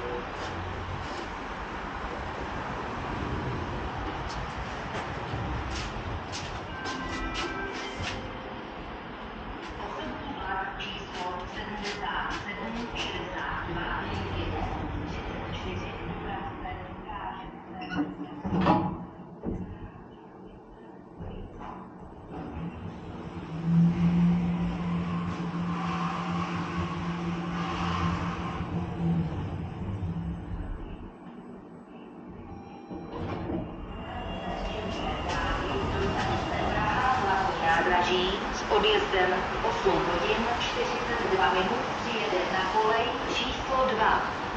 Lord. S odjezdem 8 hodin 42 minut přijede na kolej číslo 2.